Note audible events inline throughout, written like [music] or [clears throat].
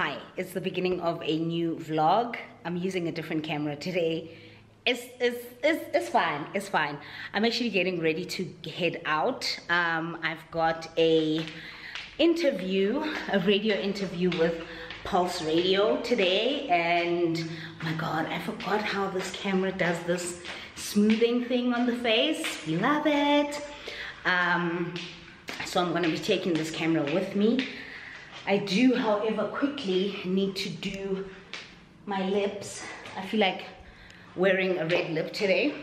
Hi, it's the beginning of a new vlog. I'm using a different camera today. It's, it's, it's, it's fine, it's fine. I'm actually getting ready to head out. Um, I've got a interview, a radio interview with Pulse Radio today and oh my god, I forgot how this camera does this smoothing thing on the face. We love it. Um, so I'm gonna be taking this camera with me. I do, however, quickly need to do my lips. I feel like wearing a red lip today.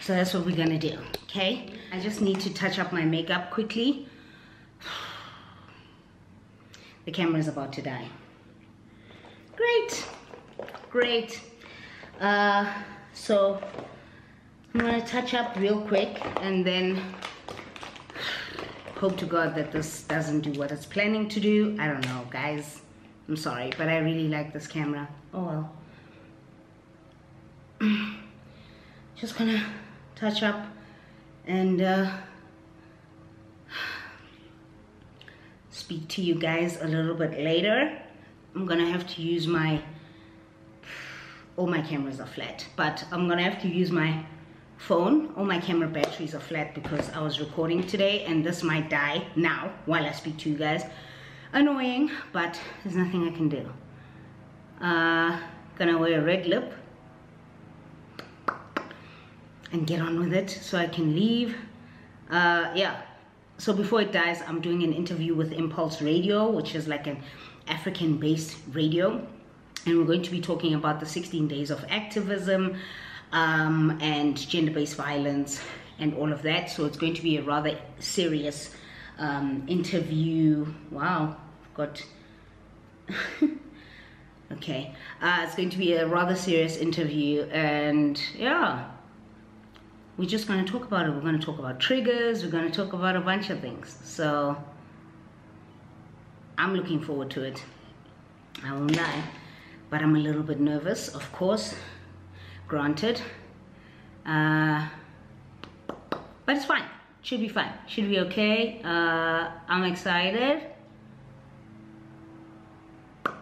So that's what we're gonna do, okay? I just need to touch up my makeup quickly. [sighs] The camera is about to die. Great, great. Uh, so I'm gonna touch up real quick and then hope to God that this doesn't do what it's planning to do. I don't know, guys. I'm sorry, but I really like this camera. Oh well. [clears throat] Just gonna touch up and uh, speak to you guys a little bit later. I'm gonna have to use my, all [sighs] my cameras are flat, but I'm gonna have to use my phone all my camera batteries are flat because I was recording today and this might die now while I speak to you guys. Annoying but there's nothing I can do. Uh, gonna wear a red lip and get on with it so I can leave. Uh, yeah. So before it dies I'm doing an interview with Impuls Radio which is like an African based radio. And we're going to be talking about the 16 days of activism um, and gender-based violence and all of that. So it's going to be a rather serious um, interview. Wow, got [laughs] okay. Uh, it's going to be a rather serious interview, and yeah, we're just going to talk about it. We're going to talk about triggers. We're going to talk about a bunch of things. So I'm looking forward to it. I won't lie, but I'm a little bit nervous, of course granted. Uh, but it's fine. Should be fine. Should be okay. Uh, I'm excited.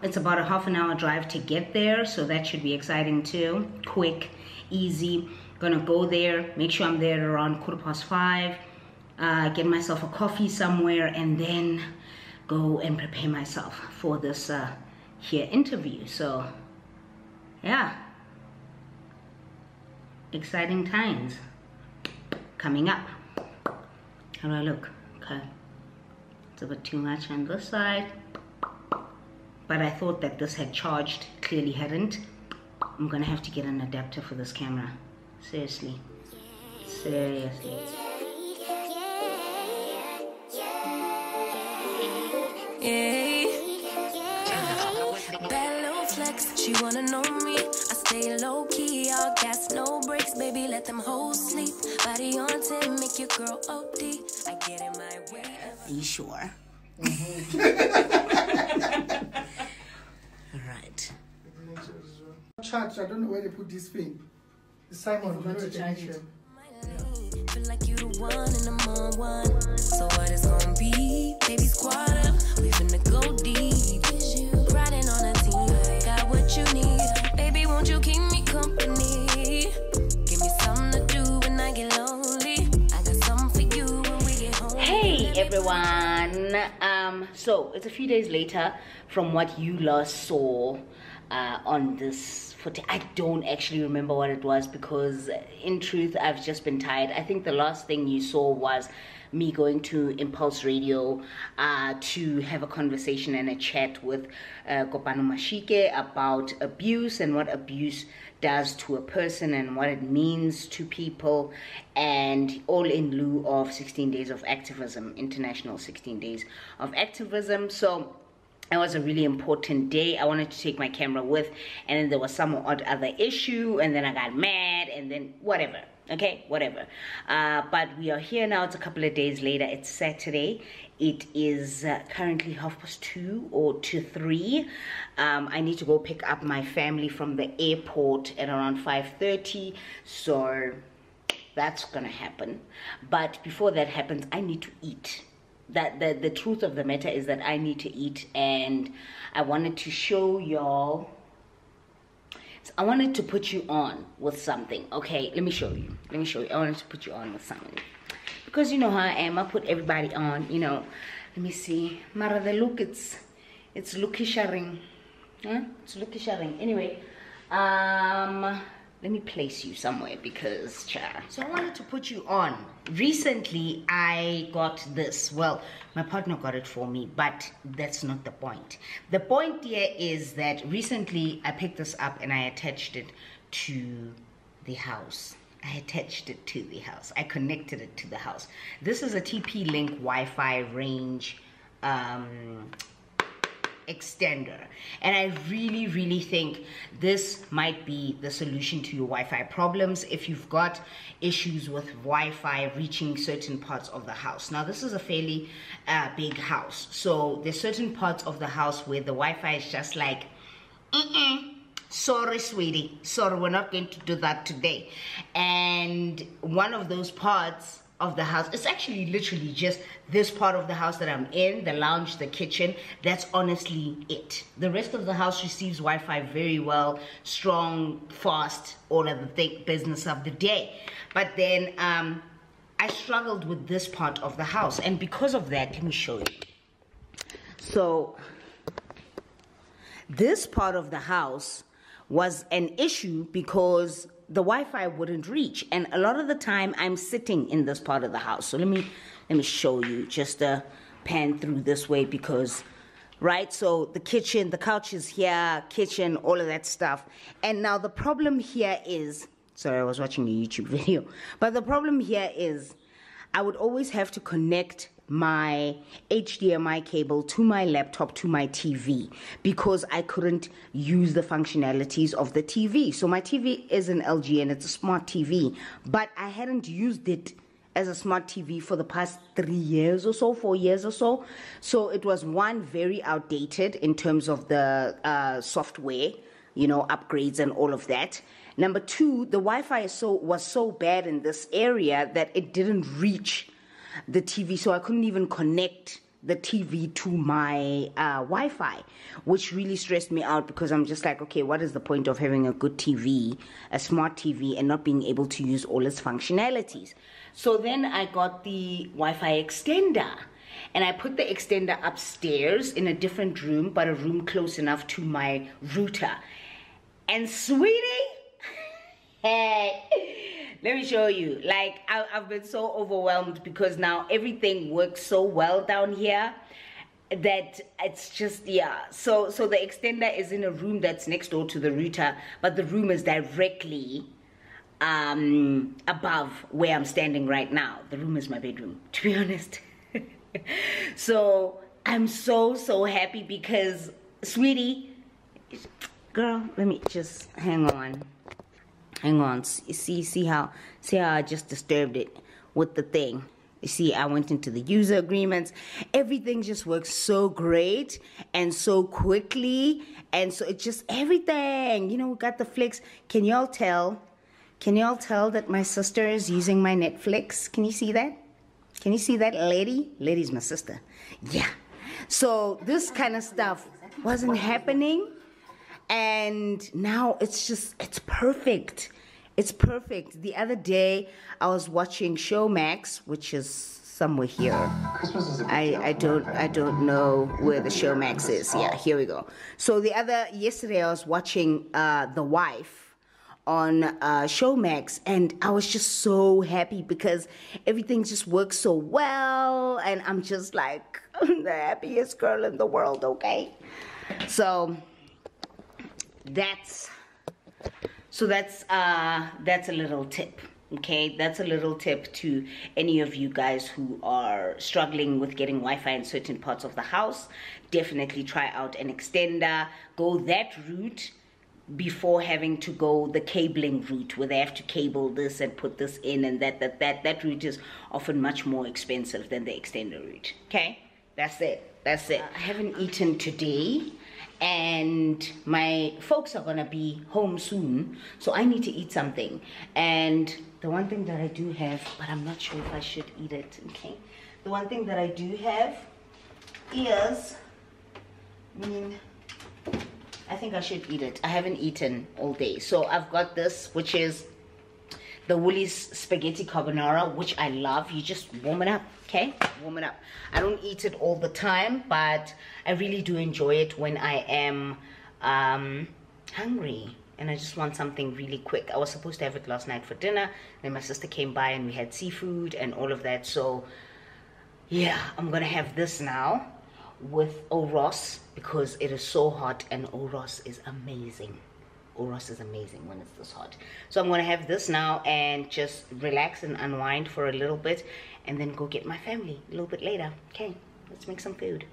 It's about a half an hour drive to get there so that should be exciting too. Quick easy. Gonna go there make sure I'm there around quarter past five uh, get myself a coffee somewhere and then go and prepare myself for this uh, here interview. So yeah exciting times coming up. How do I look? Okay. It's a bit too much on this side. But I thought that this had charged, clearly hadn't. I'm gonna have to get an adapter for this camera. Seriously. Seriously. Flex, she wanna know stay low key, all gas, no brakes, baby. Let them hoes sleep. Body on 10, make your girl OD. I get in my way. Are you sure? [laughs] All right. Charge, I don't know where they put this thing. Simon, got to charge it. Feel like you the one and I'm on one. So what it's gonna everyone. Um, so it's a few days later from what you last saw uh, on this footage. I don't actually remember what it was because in truth I've just been tired. I think the last thing you saw was me going to Impuls Radio uh, to have a conversation and a chat with uh, Kopano Mashike about abuse and what abuse does to a person and what it means to people and all in lieu of 16 days of activism, international 16 days of activism. So it was a really important day i wanted to take my camera with and then there was some odd other issue and then i got mad and then whatever okay? Whatever. Uh, but we are here now. It's a couple of days later. It's saturday it is uh, currently half past two or two three um, i need to go pick up my family from the airport at around 5:30. so that's gonna happen but before that happens i need to eat that the, the truth of the matter is that I need to eat and I wanted to show y'all I wanted to put you on with something. Okay, let me show you. Let me show you. I wanted to put you on with something. Because you know how I am. I put everybody on, you know. Let me see. Mara, the look, it's, it's lookisharing. Huh? It's lookisharing. Anyway, um, let me place you somewhere because cha. so i wanted to put you on recently i got this well my partner got it for me but that's not the point the point here is that recently i picked this up and i attached it to the house I attached it to the house. I connected it to the house. This is a TP-Link Wi-Fi range um, extender and i really really think this might be the solution to your wi-fi problems if you've got issues with wi-fi reaching certain parts of the house now this is a fairly uh, big house so there's certain parts of the house where the wi-fi is just like mm-mm, sorry sweetie. Sorry we're not going to do that today. And one of those parts of the house it's actually literally just this part of the house that i'm in the lounge the kitchen. That's honestly it. The rest of the house receives wi-fi very well strong fast all of the thick business of the day. But then um i struggled with this part of the house. And because of that let me show you. So this part of the house was an issue because the Wi-Fi wouldn't reach. And a lot of the time I'm sitting in this part of the house. So let me let me show you just a pan through this way because right so the kitchen the couch is here kitchen all of that stuff and now the problem here is sorry i was watching a youtube [laughs] video but the problem here is i would always have to connect my HDMI cable to my laptop to my TV because I couldn't use the functionalities of the TV. So my TV is an LG and it's a smart TV, but I hadn't used it as a smart TV for the past three years or so, four years or so. So it was one very outdated in terms of the uh, software, you know, upgrades and all of that. Number two, the Wi-Fi so was so bad in this area that it didn't reach the TV, so I couldn't even connect the TV to my uh, Wi Fi, which really stressed me out because I'm just like, okay, what is the point of having a good TV, a smart TV, and not being able to use all its functionalities? So then I got the Wi Fi extender. And I put the extender upstairs in a different room, but a room close enough to my router. And sweetie, [laughs] hey, let me show you. Like I, have been so overwhelmed because now everything works so well down here that it's just yeah. So so the extender is in a room that's next door to the router but the room is directly um above where i'm standing right now. The room is my bedroom [laughs] to be honest. [laughs] So i'm so so happy because sweetie girl let me just hang on hang on. See see how see how I just disturbed it with the thing. You see I went into the user agreements. Everything just works so great and so quickly and so it's just everything. You know we got the flicks. Can y'all tell can y'all tell that my sister is using my Netflix? Can you see that? Can you see that lady? Lady's my sister. Yeah. So this kind of stuff wasn't happening and now it's just it's perfect. It's perfect. The other day i was watching showmax which is somewhere here. I i don't i don't know where the showmax is. Yeah here we go. So the other yesterday i was watching uh the wife on uh, Showmax, and I was just so happy because everything just works so well, and I'm just like [laughs] the happiest girl in the world, okay? So that's so that's uh that's a little tip okay? That's a little tip to any of you guys who are struggling with getting wi-fi in certain parts of the house. Definitely try out an extender. Go that route before having to go the cabling route where they have to cable this and put this in and that that that. That route is often much more expensive than the extender route okay? That's it. That's it. I haven't eaten today and my folks are gonna be home soon so i need to eat something and the one thing that i do have but i'm not sure if i should eat it okay the one thing that I do have is, I mean, I think I should eat it. I haven't eaten all day. So I've got this, which is the Woolies spaghetti carbonara, which I love. You just warm it up, okay? Warm it up. I don't eat it all the time, but I really do enjoy it when I am um, hungry and I just want something really quick. I was supposed to have it last night for dinner. Then my sister came by and we had seafood and all of that. So yeah, I'm gonna have this now with Oros because it is so hot and Oros is amazing. Oros is amazing when it's this hot. So I'm gonna have this now and just relax and unwind for a little bit and then go get my family a little bit later. Okay, let's make some food.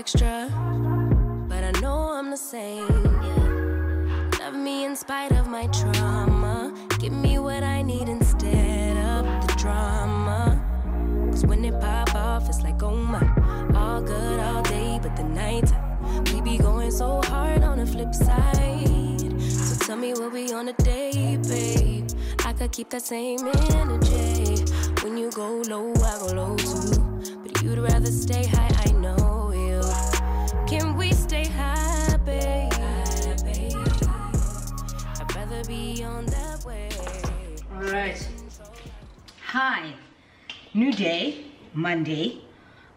Extra, but I know I'm the same. Love me in spite of my trauma. Give me what I need instead of the drama. Cause when it pop off, it's like, oh my, all good all day, but the night we be going so hard on the flip side. So tell me what we on a day, babe. I could keep that same energy. When you go low, I go low too. But you'd rather stay high, I know All right. Hi. New day, Monday.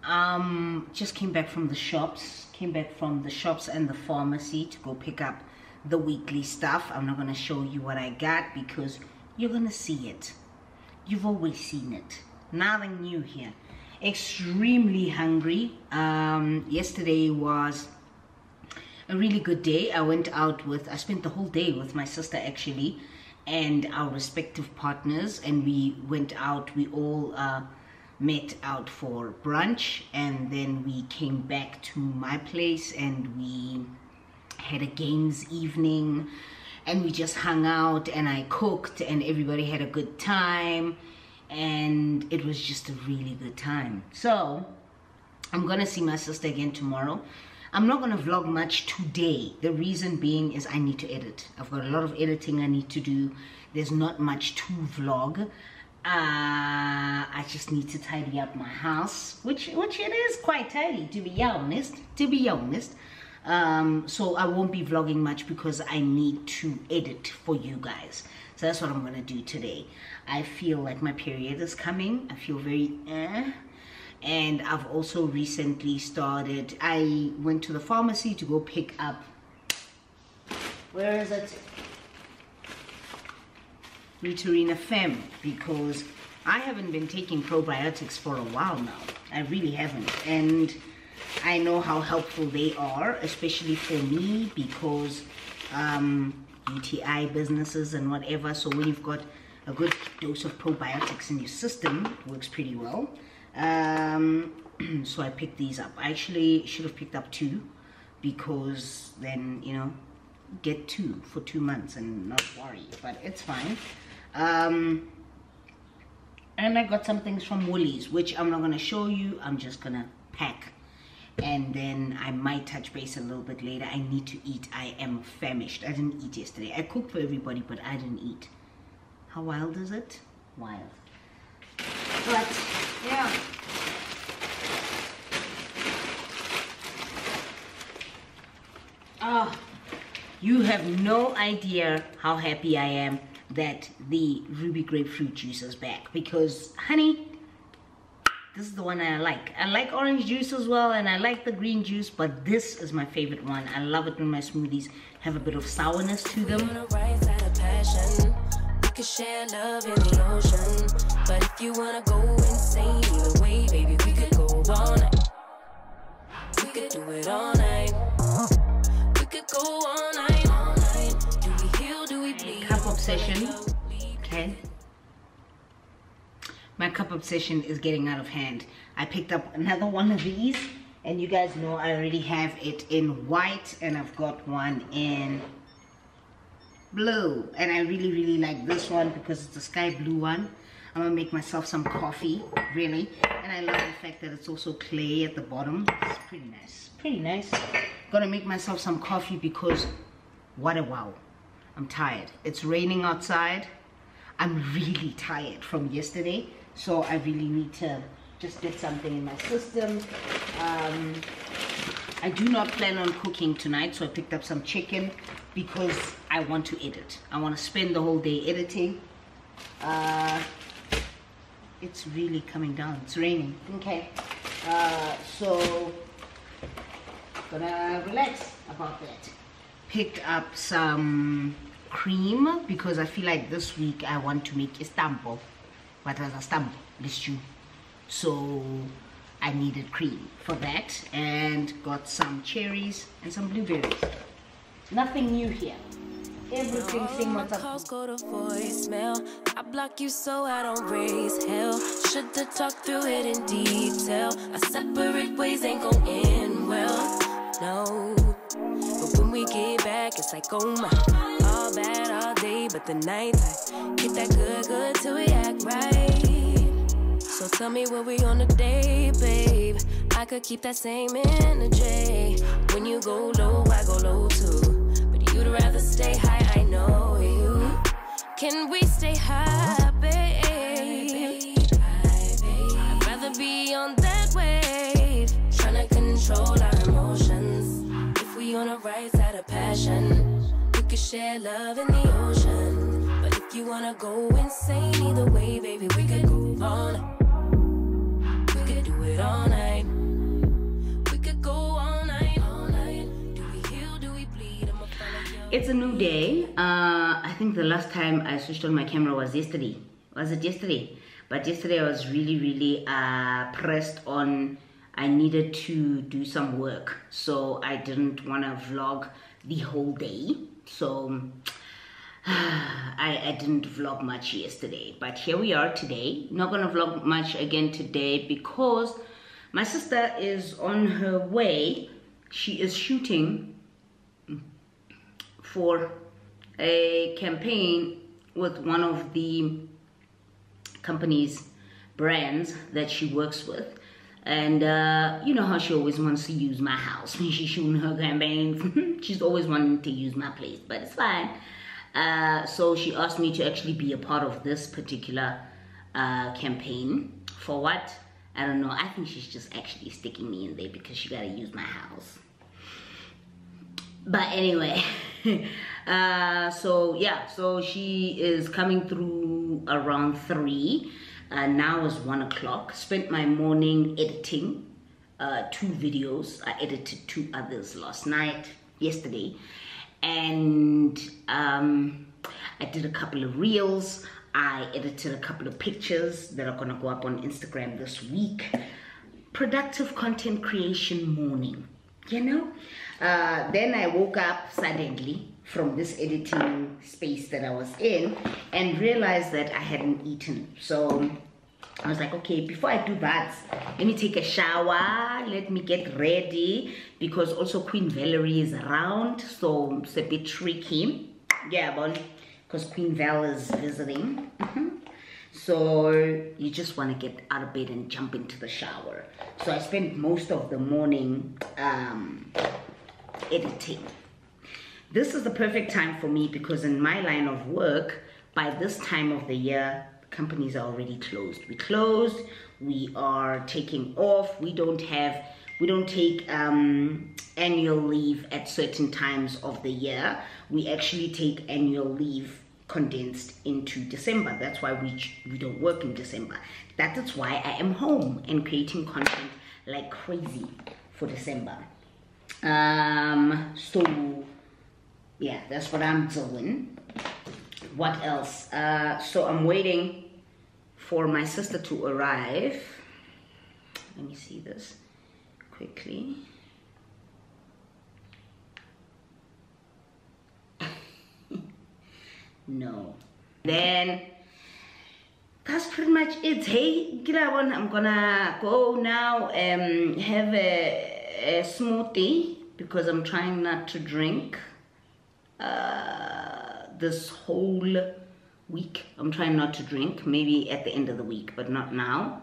Um, just came back from the shops. Came back from the shops and the pharmacy to go pick up the weekly stuff. I'm not gonna show you what I got because you're gonna see it. You've always seen it. Nothing new here. Extremely hungry. Um, yesterday was a really good day. I went out with, I spent the whole day with my sister actually and our respective partners and we went out, we all uh, met out for brunch and then we came back to my place and we had a games evening and we just hung out and I cooked and everybody had a good time and it was just a really good time. So I'm gonna see my sister again tomorrow. I'm not gonna vlog much today. The reason being is I need to edit. I've got a lot of editing I need to do. There's not much to vlog. Uh, I just need to tidy up my house, which which it is quite tidy to be honest. To be honest, um, so I won't be vlogging much because I need to edit for you guys. So that's what I'm gonna do today. I feel like my period is coming. I feel very eh and I've also recently started I went to the pharmacy to go pick up where is it? Reuterina Femme because I haven't been taking probiotics for a while now. I really haven't. And I know how helpful they are especially for me because um, UTI businesses and whatever. So when you've got a good dose of probiotics in your system works pretty well um [clears throat] so i picked these up. I actually should have picked up two because then you know get two for two months and not worry but it's fine. Um and i got some things from woolies which i'm not going to show you. I'm just gonna pack. And then i might touch base a little bit later. I need to eat. I am famished. I didn't eat yesterday. I cooked for everybody but i didn't eat. How wild is it? Wild but yeah. Oh, you have no idea how happy I am that the ruby grapefruit juice is back because honey this is the one I like. I like orange juice as well and I like the green juice but this is my favorite one. I love it when my smoothies have a bit of sourness to them. Could share love in the ocean. But if you wanna go insane either way, baby, we could go all night. We could do it all night. We could go all night, all night. Do we heal? Do we bleed? Cup obsession. Okay. My cup obsession is getting out of hand. I picked up another one of these and you guys know I already have it in white and I've got one in blue and I really really like this one because it's a sky blue one. I'm gonna make myself some coffee really. And I love the fact that it's also clay at the bottom. It's pretty nice pretty nice. Gonna make myself some coffee because what a wow. I'm tired. It's raining outside. I'm really tired from yesterday so I really need to just get something in my system. Um, I do not plan on cooking tonight, so I picked up some chicken because I want to edit. I want to spend the whole day editing. Uh, it's really coming down. It's raining. Okay. Uh, so, gonna relax about that. Picked up some cream because I feel like this week I want to make a stampo. What was? This stew. So I needed cream for that and got some cherries and some blueberries. Nothing new here. Everything All same my what's up. calls go to voicemail. I block you so I don't raise hell. Should've talked through it in detail. Our separate ways ain't gon' end well. No. But when we get back, it's like, oh my. All bad all day, but the night I get that good, good till we act right. So tell me what we on a day, babe. I could keep that same energy. When you go low, I go low too. Rather stay high, I know you. Can we stay high, babe? I'd rather be on that wave. Tryna control our emotions. If we on the right side of passion, we could share love in the ocean. But if you wanna go insane either way, baby, we could go on. It's a new day. Uh, I think the last time I switched on my camera was yesterday. Was it yesterday? But yesterday I was really, really uh, pressed on. I needed to do some work, so I didn't want to vlog the whole day. So [sighs] I, I didn't vlog much yesterday, but here we are today. Not gonna vlog much again today because my sister is on her way. She is shooting for a campaign with one of the company's brands that she works with. And uh, you know how she always wants to use my house when she's shooting her campaigns [laughs] she's always wanting to use my place but it's fine. Uh, so she asked me to actually be a part of this particular uh, campaign. For what? I don't know. I think she's just actually sticking me in there because she gotta use my house but anyway [laughs] uh so yeah so she is coming through around three. Uh, now is one o'clock. Spent my morning editing uh two videos. I edited two others last night yesterday. And um i did a couple of reels. I edited a couple of pictures that are gonna go up on instagram this week. Productive content creation morning you know? Uh, then i woke up suddenly from this editing space that i was in and realized that i hadn't eaten. So i was like okay before i do that let me take a shower let me get ready because also queen valerie is around so it's a bit tricky. Yeah but because queen val is visiting. Mhm. So you just want to get out of bed and jump into the shower. So I spent most of the morning um, editing. This is the perfect time for me because in my line of work, by this time of the year, companies are already closed. We closed, we are taking off, we don't have, we don't take um, annual leave at certain times of the year. We actually take annual leave condensed into December. That's why we we don't work in December. That is why I am home and creating content like crazy for December. Um, so yeah, that's what I'm doing. What else? Uh, so I'm waiting for my sister to arrive. Let me see this quickly. No. Then that's pretty much it. Hey, Gilawon, I'm gonna go now and have a, a smoothie because I'm trying not to drink uh, this whole week. I'm trying not to drink, maybe at the end of the week, but not now.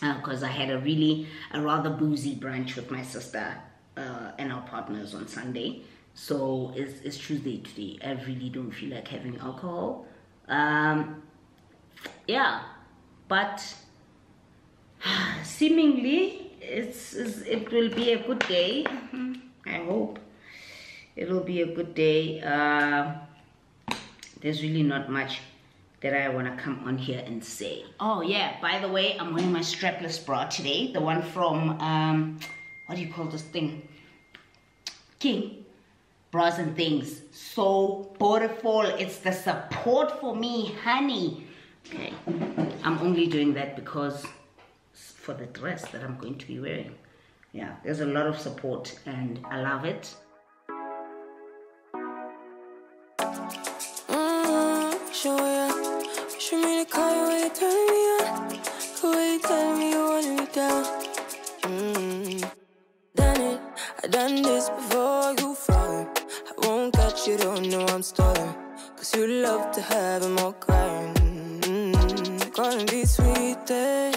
Because I had a really, a rather boozy brunch with my sister uh, and our partners on Sunday. So it's, it's Tuesday today. I really don't feel like having alcohol. Um, yeah, but [sighs] seemingly it's, it's it will be a good day. I hope it'll be a good day. Uh, there's really not much that I want to come on here and say. Oh yeah, by the way, I'm wearing my strapless bra today. The one from, um, what do you call this thing? King. Bras and things. So beautiful. It's the support for me, honey. Okay. I'm only doing that because for the dress that I'm going to be wearing. Yeah, there's a lot of support and I love it. Mm, show ya. You, don't know I'm stalling. Cause you love to have them all crying. Mm. Calling be sweet, eh?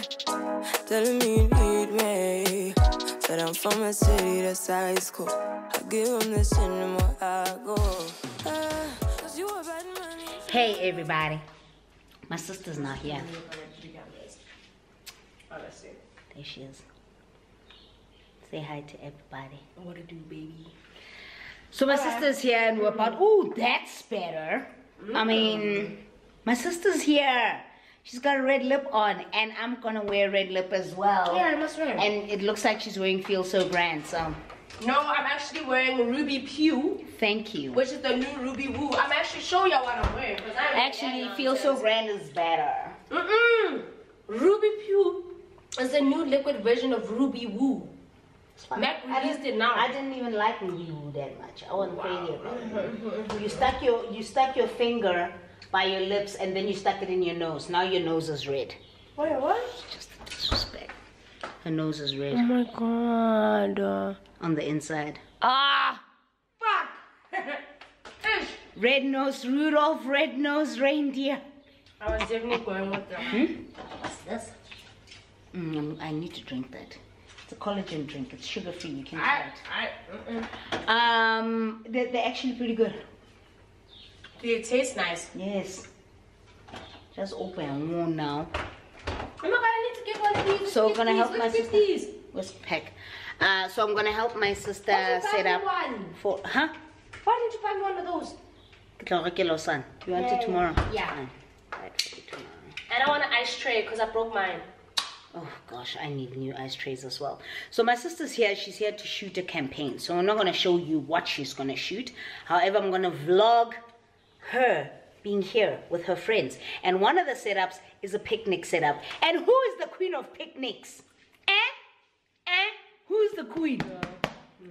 Telling me you need me. Said I'm from a city that's high school. I give them this and the more I go. Ah, Cause you a bad man. Hey everybody. My sister's not here. There she is. Say hi to everybody. What to do, baby? So my sister's here and we're about, mm-hmm. ooh, that's better. I mm-hmm. mean, my sister's here. She's got a red lip on and I'm gonna wear red lip as well. Yeah, I must wear. And it looks like she's wearing Feel So Grand, so No, I'm actually wearing Ruby Pew, thank you. which is the new Ruby Woo. I'm actually showing y'all what I'm wearing. Cause I Actually, Feel So Grand is better. Mm-mm. Ruby Pew is the new liquid version of Ruby Woo. Mac I released didn't- I didn't even like you that much. I wasn't crazy about it. [laughs] You stuck your you stuck your finger by your lips and then you stuck it in your nose. Now your nose is red. Wait, what? Just the disrespect. Her nose is red Oh my god. on the inside. Ah! Fuck! [laughs] Red nose Rudolph, red nose reindeer. I was definitely going with them. What's this? Mm, I need to drink that. A collagen drink. It's sugar free. You can try it. I. Um, they're, they're actually pretty good. Do it taste nice? Yes. Just open and warm now. Oh my god, I need to get one of these. So we're gonna help my sister. these. What's pack? Uh, so I'm gonna help my sister Why did you set up one? for huh? Why didn't you buy me one of those? Tlo rekela son. You want it Yeah, tomorrow? yeah. Fine. Right, tomorrow. And I want an ice tray because I broke mine. Oh gosh, I need new ice trays as well. So my sister's here. She's here to shoot a campaign. So I'm not gonna show you what she's gonna shoot. However, I'm gonna vlog her being here with her friends. And one of the setups is a picnic setup. And who is the queen of picnics? Eh? Eh? Who's the queen?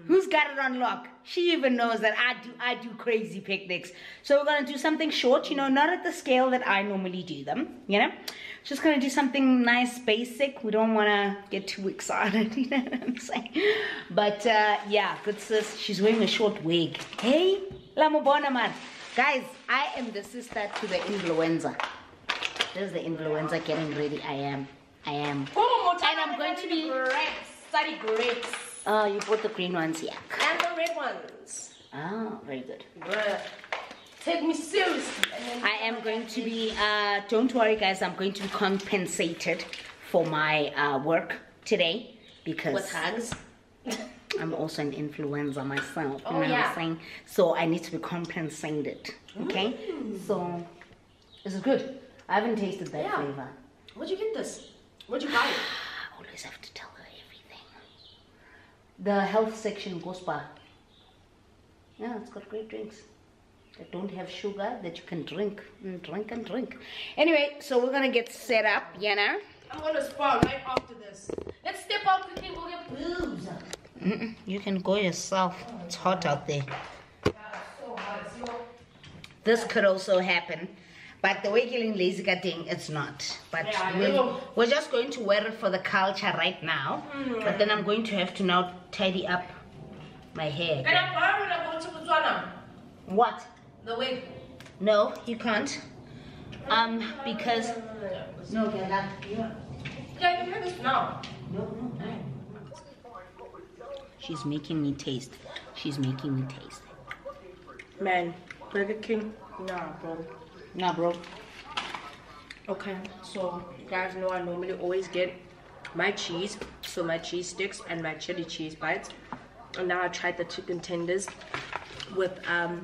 Who's got it on lock? She even knows that I do I do crazy picnics. So we're gonna do something short, you know, not at the scale that I normally do them, you know. Just gonna do something nice, basic. We don't wanna get too excited, [laughs] you know what I'm saying? But uh, yeah, good sis. She's wearing a short wig. Hey, la mubona man. Guys, I am the sister to the influencer. There's the influencer getting ready. I am. I am. And I'm going to be-. Study grapes. Oh, you bought the green ones, yeah. And the red ones. Oh, very good. Bruh. Take me seriously. I am going to be, uh, don't worry guys, I'm going to be compensated for my uh, work today because with hugs. [laughs] I'm also an influencer myself. You Oh, know what yeah. I'm saying? So I need to be compensated. Okay? So, this is good. I haven't tasted that Yeah. flavor. Where'd you get this? Where'd you buy it? I always have to tell her everything. The health section goes by. Yeah, it's got great drinks that don't have sugar that you can drink and drink and drink. Anyway, so we're gonna get set up, you know. I'm gonna spawn right after this. Let's step out quickly and go get boobs. Mm-mm, you can go yourself. It's hot out there. So hot. It's your This could also happen. But the way killing lazy cutting, it's not. But Yeah, we're, we're just going to wear it for the culture right now. But then I'm going to have to now tidy up my hair. And I'm borrowing a go to Botswana. What? The wig. No, you can't. Um, because no, you're not. Yeah, you can have this now. no, no, no. She's making me taste. She's making me taste. Man, Burger King. Nah, bro. Nah, bro. Okay, so you guys know I normally always get my cheese, so my cheese sticks and my chili cheese bites. And now I tried the chicken tenders with um,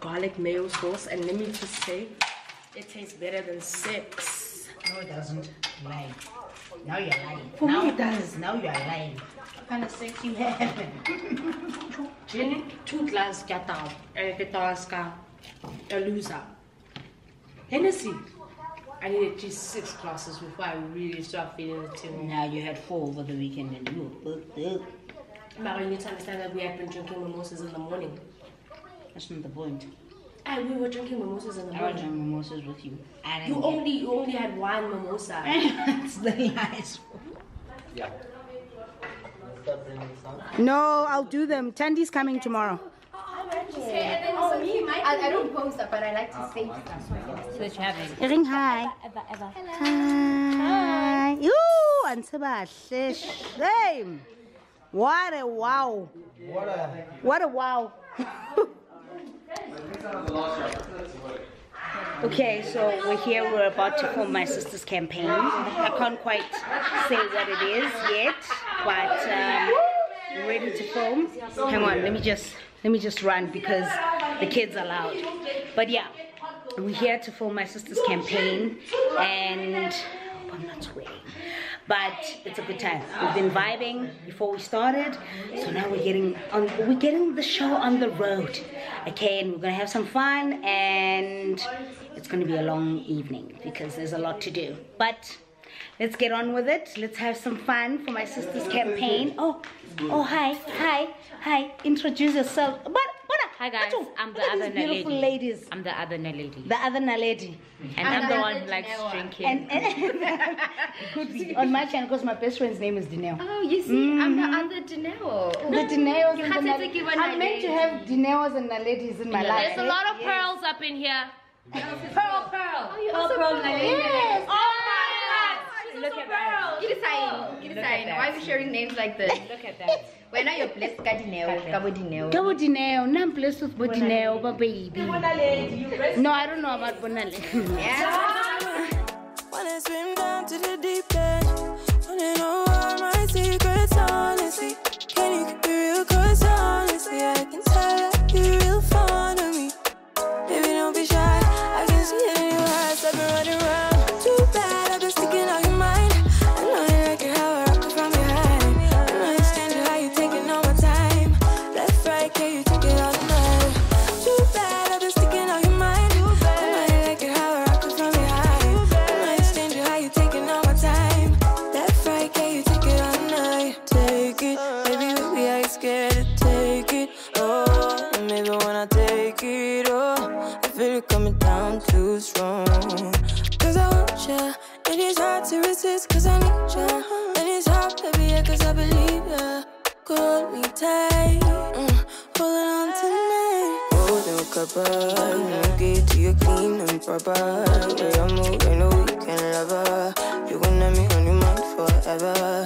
garlic mayo sauce, and let me just say, it tastes better than six. No, it doesn't. Lying. Now you're lying. For me, now, it does. Now you're lying. What kind of sex you have? [laughs] Gin, two glass gatao, and if it a loser. Hennessy. I needed just six glasses before I really start feeling the tingle. now you had four over the weekend and you were booked up. But you need to understand that we have been drinking mimosas in the morning. That's not the point. And we were drinking mimosas in the I was morning. drinking mimosas with you. I You only you only had one mimosa. [laughs] That's the lies. Yeah. Start bringing some. No, I'll do them. Tandy's coming tomorrow. Oh, me, I, I don't post that, but I like to say stuff. Switch having. Ring hi. Hi. Yoo, antibahle. Shame. What a wow. What a. What a wow. okay, so we're here. We're about to form my sister's campaign. I can't quite say what it is yet, but um, ready to film. Hang on, let me just let me just run because the kids are loud. But yeah, we're here to film my sister's campaign, and oh, I'm not swearing but it's a good time. We've been vibing before we started, so now we're getting on. We're getting the show on the road, okay? And we're gonna have some fun, and it's gonna be a long evening because there's a lot to do. But let's get on with it. Let's have some fun for my sister's campaign. Oh, oh, hi, hi, hi. Introduce yourself. But, but Hi guys, Atu, oh, I'm the look at other these beautiful Naledi. ladies. I'm the other lady. The other Naledi. And I'm, the one who likes drinking. And, and [laughs] could be [laughs] on my channel because my best friend's name is Dineo. Oh, you see, I'm the mm. other Janelle. The Dineos and the Can't Nal- take I'm meant to have Dineos and Naledies in my life. There's a lot of pearls up in here. Pearl, Pearl. Oh, you also Pearl, Yes. Oh my god! Look at that. Give a sign. Give a Look sign. Why are we sharing names like this? Look at that. [laughs] When are you blessed, Kadineo? Kabo Dineo. Go with Dineo. Now I'm blessed with Dineo, but baby. No, I don't know about Bonale. [laughs] [laughs] Wanna swim down to the deep end. Wanna know all my secrets, honestly. Can you keep it real? Cause honestly, I can tell cause I believe ya. Hold me tight, mm, holding on tonight. Golden copper, you get to your clean and proper. Way I move, I know we can love her. You gonna me on your mind forever.